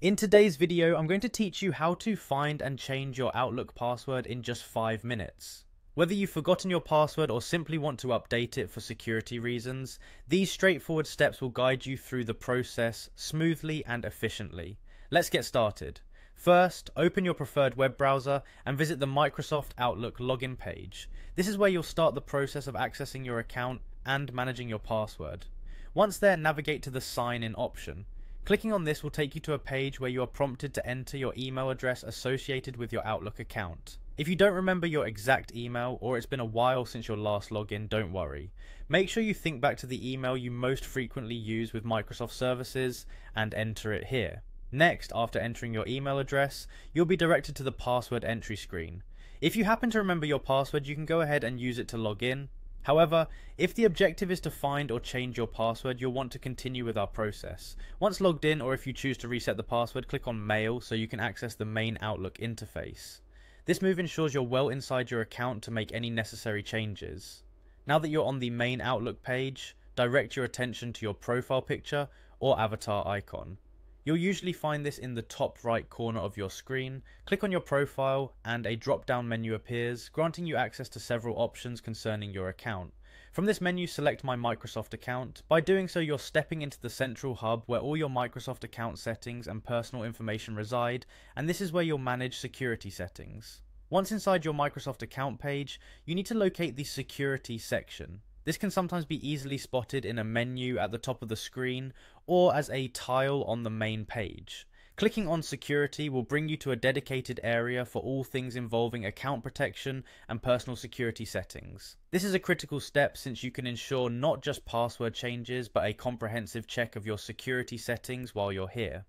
In today's video, I'm going to teach you how to find and change your Outlook password in just 5 minutes. Whether you've forgotten your password or simply want to update it for security reasons, these straightforward steps will guide you through the process smoothly and efficiently. Let's get started. First, open your preferred web browser and visit the Microsoft Outlook login page. This is where you'll start the process of accessing your account and managing your password. Once there, navigate to the sign in option. Clicking on this will take you to a page where you are prompted to enter your email address associated with your Outlook account. If you don't remember your exact email or it's been a while since your last login, don't worry. Make sure you think back to the email you most frequently use with Microsoft services and enter it here. Next, after entering your email address, you'll be directed to the password entry screen. If you happen to remember your password, you can go ahead and use it to log in, However, if the objective is to find or change your password, you'll want to continue with our process. Once logged in or if you choose to reset the password, click on Mail so you can access the main Outlook interface. This move ensures you're well inside your account to make any necessary changes. Now that you're on the main Outlook page, direct your attention to your profile picture or avatar icon. You'll usually find this in the top right corner of your screen. Click on your profile and a drop down menu appears, granting you access to several options concerning your account. From this menu select my Microsoft account. By doing so you're stepping into the central hub where all your Microsoft account settings and personal information reside and this is where you'll manage security settings. Once inside your Microsoft account page, you need to locate the security section. This can sometimes be easily spotted in a menu at the top of the screen or as a tile on the main page. Clicking on security will bring you to a dedicated area for all things involving account protection and personal security settings. This is a critical step since you can ensure not just password changes but a comprehensive check of your security settings while you're here.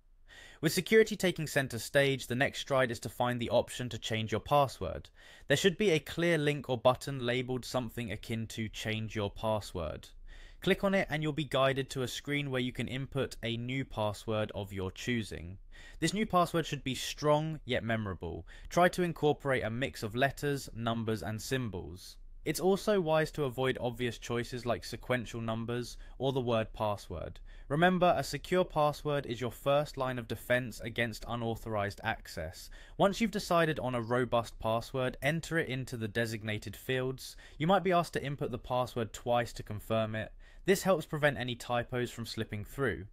With security taking center stage, the next stride is to find the option to change your password. There should be a clear link or button labeled something akin to change your password. Click on it and you'll be guided to a screen where you can input a new password of your choosing. This new password should be strong yet memorable. Try to incorporate a mix of letters, numbers and symbols. It's also wise to avoid obvious choices like sequential numbers or the word password. Remember, a secure password is your first line of defense against unauthorized access. Once you've decided on a robust password, enter it into the designated fields. You might be asked to input the password twice to confirm it. This helps prevent any typos from slipping through.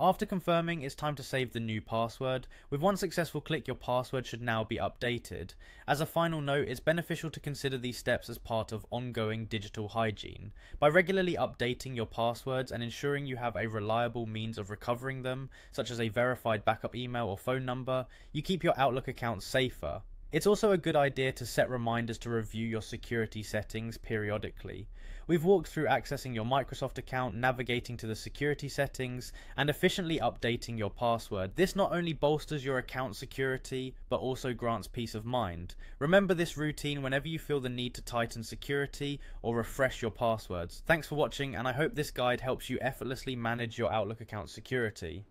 After confirming, it's time to save the new password. With one successful click, your password should now be updated. As a final note, it's beneficial to consider these steps as part of ongoing digital hygiene. By regularly updating your passwords and ensuring you have a reliable means of recovering them, such as a verified backup email or phone number, you keep your Outlook account safer. It's also a good idea to set reminders to review your security settings periodically. We've walked through accessing your Microsoft account, navigating to the security settings, and efficiently updating your password. This not only bolsters your account security, but also grants peace of mind. Remember this routine whenever you feel the need to tighten security or refresh your passwords. Thanks for watching, and I hope this guide helps you effortlessly manage your Outlook account security.